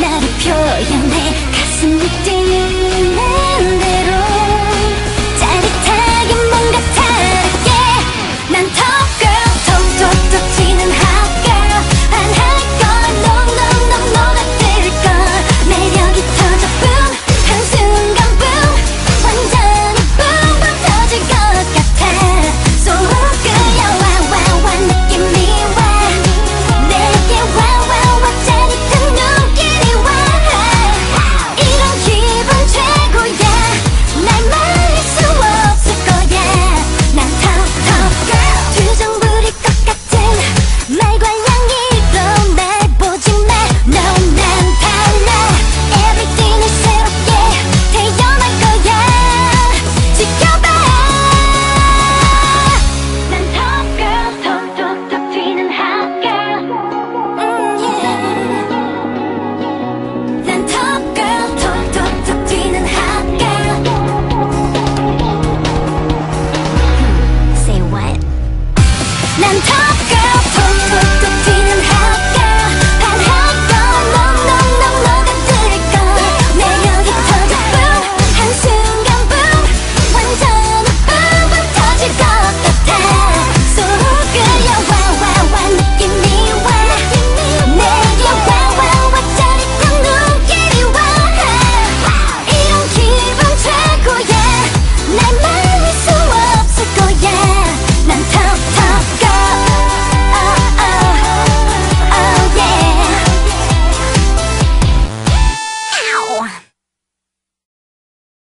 나를 표현해 가슴 밑에